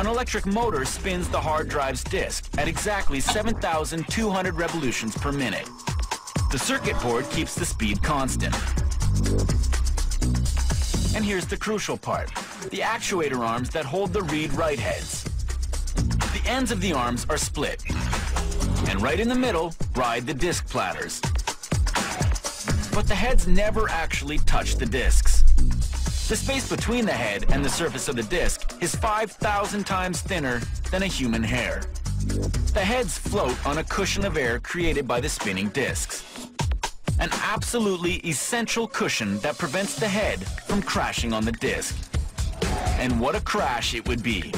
an electric motor spins the hard drive's disk at exactly 7,200 revolutions per minute. The circuit board keeps the speed constant. And here's the crucial part, the actuator arms that hold the read-write heads. The ends of the arms are split, and right in the middle ride the disk platters. But the heads never actually touch the disks. The space between the head and the surface of the disk is 5,000 times thinner than a human hair. The heads float on a cushion of air created by the spinning disks. An absolutely essential cushion that prevents the head from crashing on the disk. And what a crash it would be.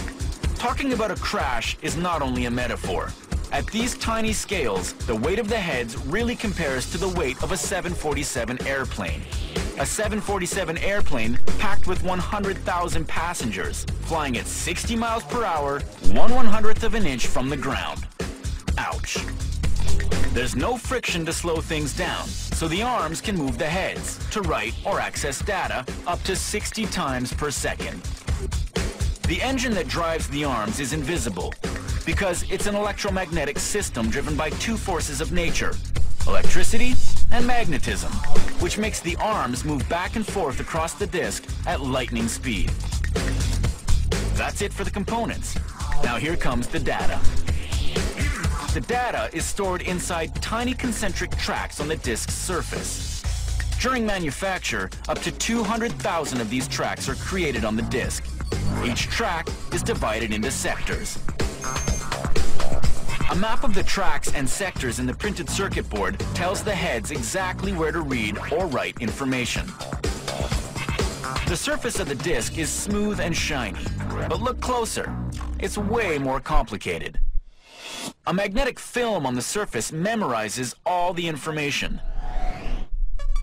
Talking about a crash is not only a metaphor. At these tiny scales, the weight of the heads really compares to the weight of a 747 airplane. A 747 airplane packed with 100,000 passengers, flying at 60 miles per hour, one one hundredth of an inch from the ground. Ouch. There's no friction to slow things down, so the arms can move the heads to write or access data up to 60 times per second. The engine that drives the arms is invisible, because it's an electromagnetic system driven by two forces of nature, electricity and magnetism, which makes the arms move back and forth across the disk at lightning speed. That's it for the components. Now here comes the data. The data is stored inside tiny concentric tracks on the disk's surface. During manufacture, up to 200,000 of these tracks are created on the disk. Each track is divided into sectors. A map of the tracks and sectors in the printed circuit board tells the heads exactly where to read or write information. The surface of the disk is smooth and shiny, but look closer. It's way more complicated. A magnetic film on the surface memorizes all the information.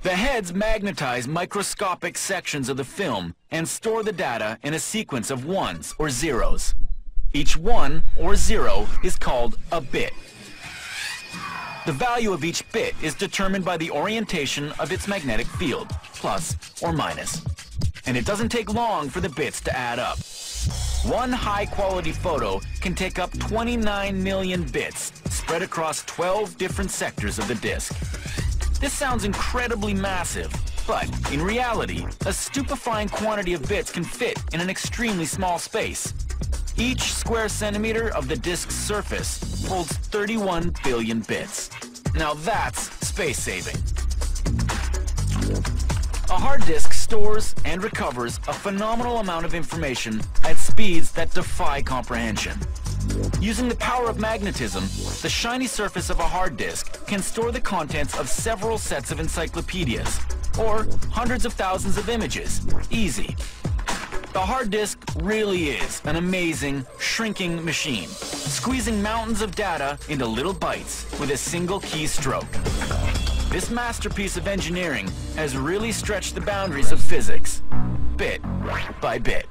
The heads magnetize microscopic sections of the film and store the data in a sequence of ones or zeros. Each one or zero is called a bit. The value of each bit is determined by the orientation of its magnetic field, plus or minus. And it doesn't take long for the bits to add up. One high-quality photo can take up 29 million bits spread across 12 different sectors of the disk. This sounds incredibly massive, but in reality, a stupefying quantity of bits can fit in an extremely small space. Each square centimeter of the disk's surface holds 31 billion bits. Now that's space saving. A hard disk stores and recovers a phenomenal amount of information at speeds that defy comprehension. Using the power of magnetism, the shiny surface of a hard disk can store the contents of several sets of encyclopedias, or hundreds of thousands of images. Easy. The hard disk really is an amazing, shrinking machine, squeezing mountains of data into little bytes with a single keystroke. This masterpiece of engineering has really stretched the boundaries of physics, bit by bit.